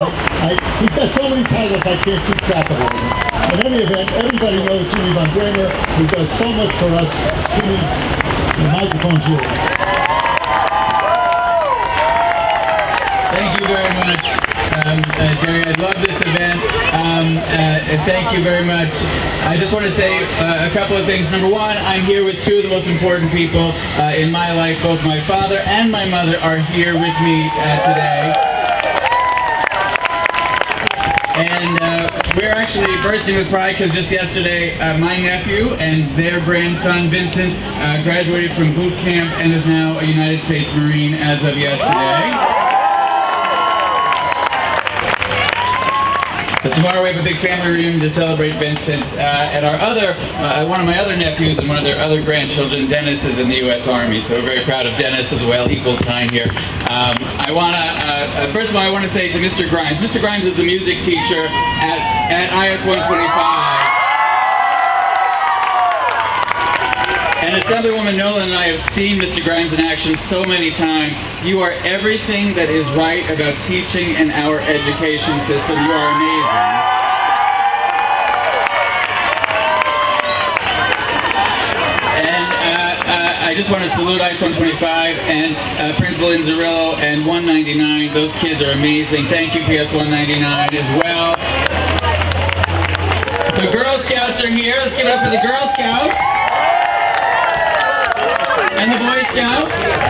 He's got so many titles I can't keep track of them. In any event, everybody knows Jimmy Van Bramer, who does so much for us. Jimmy, the microphone's yours. Thank you very much, um, uh, Jerry. I love this event. Um, uh, thank you very much. I just want to say uh, a couple of things. Number one, I'm here with two of the most important people uh, in my life. Both my father and my mother are here with me uh, today. And uh, we're actually bursting with pride because just yesterday, uh, my nephew and their grandson, Vincent, uh, graduated from boot camp and is now a United States Marine as of yesterday. So tomorrow we have a big family reunion to celebrate Vincent. Uh, and our other, uh, one of my other nephews and one of their other grandchildren, Dennis, is in the U.S. Army. So we're very proud of Dennis as well, equal time here. Um, I want to, uh, uh, first of all, I want to say to Mr. Grimes. Mr. Grimes is the music teacher at, at IS 125. And Assemblywoman Nolan and I have seen Mr. Grimes in action so many times. You are everything that is right about teaching in our education system. You are amazing. And uh, uh, I just want to salute IS 125 and uh, Principal Inzerillo and 199. Those kids are amazing. Thank you, PS 199 as well. The Girl Scouts are here. Let's give it up for the Girl Scouts. And the Boy Scouts.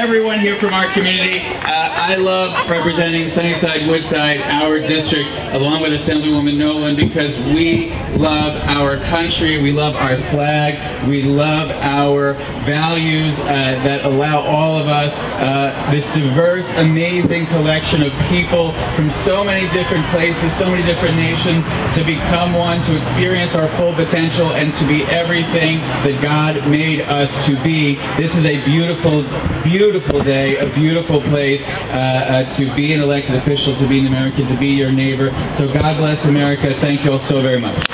Everyone here from our community. Uh, I love representing Sunnyside, Woodside, our district, along with Assemblywoman Nolan, because we love our country, we love our flag, we love our values uh, that allow all of us, uh, this diverse, amazing collection of people from so many different places, so many different nations, to become one, to experience our full potential, and to be everything that God made us to be. This is a beautiful, beautiful, beautiful day, a beautiful place uh, uh, to be an elected official, to be an American, to be your neighbor. So God bless America. Thank you all so very much.